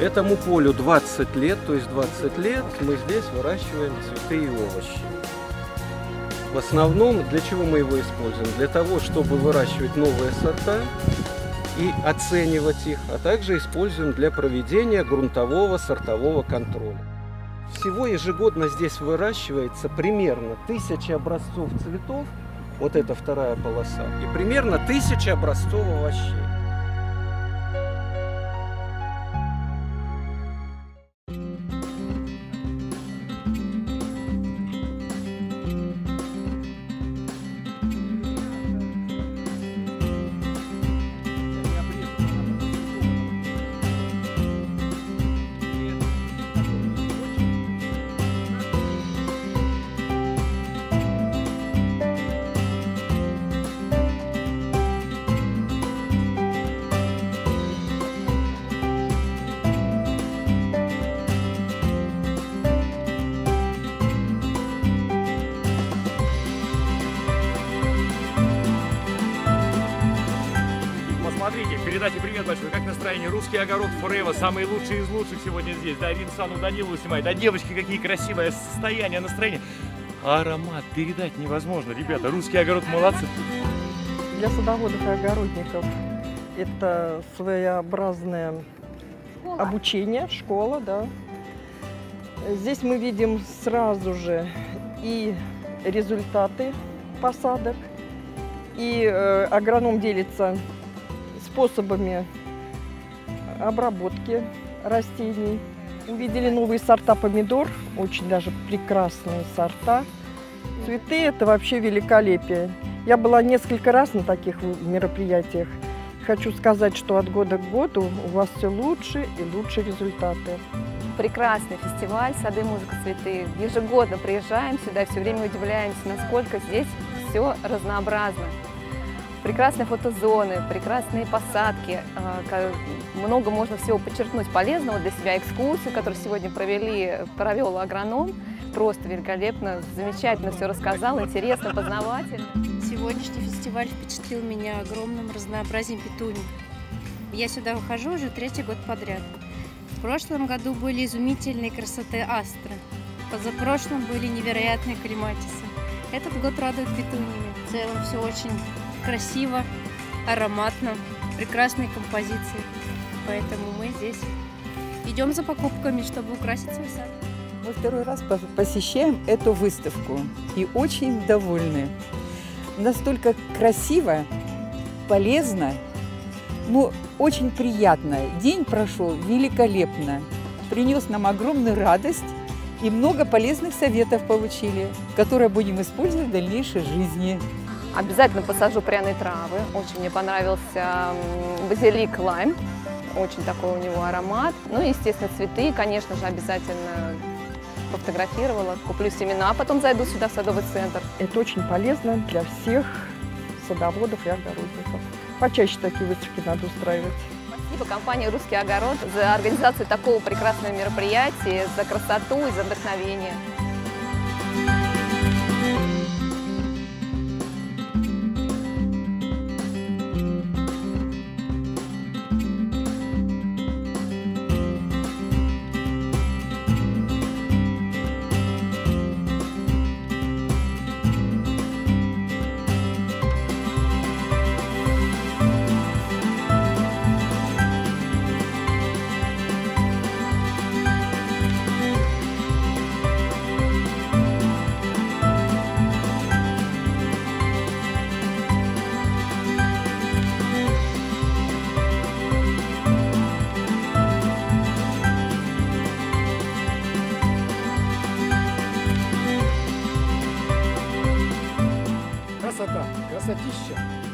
Этому полю 20 лет, то есть 20 лет мы здесь выращиваем цветы и овощи. В основном, для чего мы его используем? Для того, чтобы выращивать новые сорта и оценивать их, а также используем для проведения грунтового сортового контроля. Всего ежегодно здесь выращивается примерно тысяча образцов цветов, вот это вторая полоса, и примерно тысяча образцов овощей. Посмотрите, передайте привет большой. Как настроение? Русский огород Форева, самый лучший из лучших сегодня здесь. Да, Винсану Данилову снимает. А девочки какие красивые, состояние, настроение. Аромат передать невозможно. Ребята, русский огород молодцы. Для садоводов и огородников это своеобразное обучение, школа, да. Здесь мы видим сразу же и результаты посадок, и э, агроном делится способами обработки растений. Увидели новые сорта помидор, очень даже прекрасные сорта. Цветы – это вообще великолепие. Я была несколько раз на таких мероприятиях. Хочу сказать, что от года к году у вас все лучше и лучше результаты. Прекрасный фестиваль «Сады, музыка, цветы». Ежегодно приезжаем сюда, все время удивляемся, насколько здесь все разнообразно. Прекрасные фотозоны, прекрасные посадки, а, много можно всего подчеркнуть полезного для себя. Экскурсию, которую сегодня провели, провел агроном, просто великолепно, замечательно все рассказал, интересно, познавательно. Сегодняшний фестиваль впечатлил меня огромным разнообразием петуний. Я сюда выхожу уже третий год подряд. В прошлом году были изумительные красоты астры. Позапрошлом были невероятные клематисы. Этот год радует петуниями. В целом все очень красиво, ароматно, прекрасные композиции. Поэтому мы здесь идем за покупками, чтобы украсить свой сад. Мы второй раз посещаем эту выставку и очень довольны. Настолько красиво, полезно, ну, очень приятно. День прошел великолепно. Принес нам огромную радость и много полезных советов получили, которые будем использовать в дальнейшей жизни. Обязательно посажу пряные травы. Очень мне понравился базилик лайм. Очень такой у него аромат. Ну и, естественно, цветы, конечно же, обязательно пофотографировала. Куплю семена, а потом зайду сюда в садовый центр. Это очень полезно для всех садоводов и огородников. Почаще такие выставки надо устраивать. Спасибо компании «Русский огород» за организацию такого прекрасного мероприятия, за красоту и за вдохновение. Красота, красотища.